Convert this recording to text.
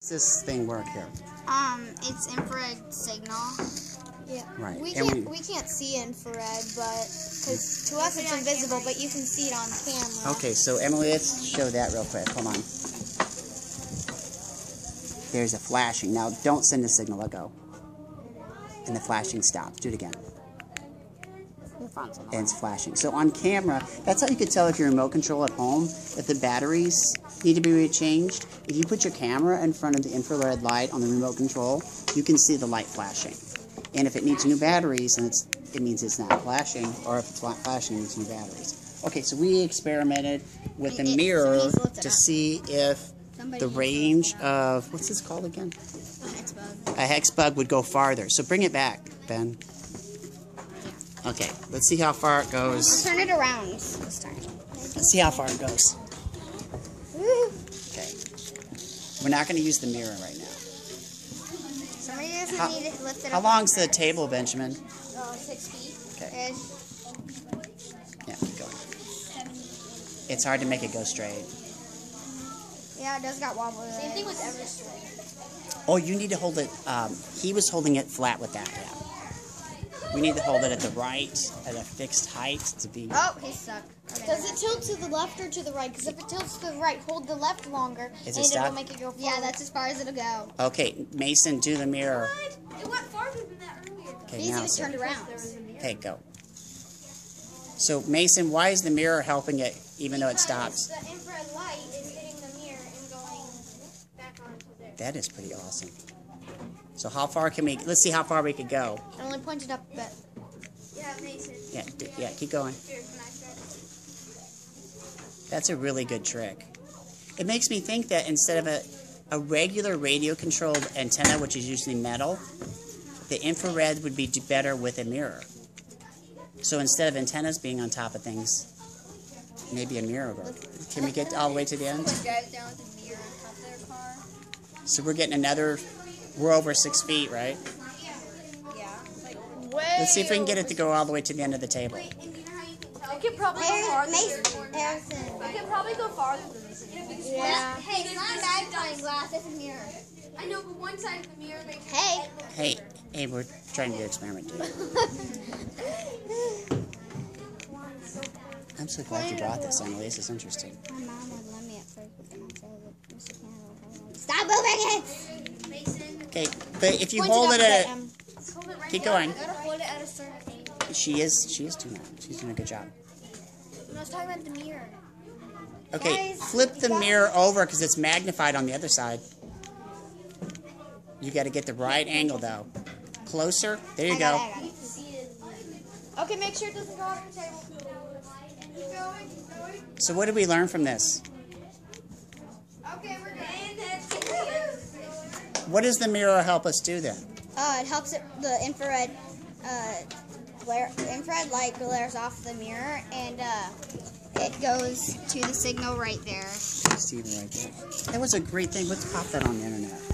does this thing work here? Um, it's infrared signal. Yeah. Right. We and can't we can't see infrared, but because to us it's invisible, but you can see it on camera. Okay, so Emily, let's show that real quick. Hold on. There's a flashing. Now, don't send a signal. Let go. And the flashing stops. Do it again. Your phone's on. And it's flashing. So on camera, that's how you could tell if your remote control at home, if the batteries need to be changed. If you put your camera in front of the infrared light on the remote control, you can see the light flashing. And if it needs new batteries, and it's it means it's not flashing, or if it's not flashing, it needs new batteries. Okay, so we experimented with a mirror somebody's looked it to see if the range of what's this called again? A Hexbug would go farther. So bring it back, Ben. Okay, let's see how far it goes. Turn it around this time. Let's see how far it goes. Okay. We're not going to use the mirror right now. Somebody doesn't How- need to lift it How up. long's the table, Benjamin? Uh, six feet. Okay. Ish. Yeah, keep going. It's hard to make it go straight. Yeah, it does got wobble. Same thing with Everstream. Oh, you need to hold it. Um, he was holding it flat with that. Yeah. We need to hold it at the right, at a fixed height to be. Oh, he's stuck. Okay, Does it tilt to the left or to the right? Because if it tilts to the right, hold the left longer, Is it and stuck? it'll make it go forward. Yeah, that's as far as it'll go. Okay, Mason, do the mirror. It went farther than that earlier. Okay, Easy now to so- turn around. Okay, go. So Mason, why is the mirror helping it even though it stops? The infrared light is hitting the mirror and going back onto there. That is pretty awesome. So how far can we? Let's see how far we could go. It only pointed up a bit. Yeah, Mason. Yeah, d- yeah, keep going. Here, can I try? That's a really good trick. It makes me think that instead of a, a regular radio controlled antenna, which is usually metal, the infrared would be better with a mirror. So instead of antennas being on top of things, maybe a mirror. Can we get all the way to the end? So we're getting another, we're over six feet, right? Yeah. Let's see if we can get it to go all the way to the end of the table. Wait, and you know how you can tell? It could probably go Harrison, farther. Mason, Harrison. It can probably go farther than this. Yeah, Yeah. Hey, it's not a magnifying glass. It's a mirror. I know, but one side of the mirror makes it Hey. Hey, hey, we're trying to do an experiment. Too. I'm so glad you brought this, Emily. This is interesting. My mom would let me at first, but then I said that Mr. Canada would let me. Stop moving it! Mason. Okay, but if you Pointed hold it at, Em. Just it right keep going. You gotta hold it at a certain angle. She is, she is doing that. She's doing a good job. I was talking about the mirror. Okay, flip the mirror over because it's magnified on the other side. You got to get the right angle though. Closer. There you I got go. it, I got it. Okay, make sure it doesn't go off the table. Keep going, keep going. So what did we learn from this? Okay, we're good. And that's What does the mirror help us do then? Uh, it helps it, the infrared, uh, glare, infrared light glares off the mirror, and uh, it goes to the signal right there. Steven right there. That was a great thing. Let's pop that on the internet.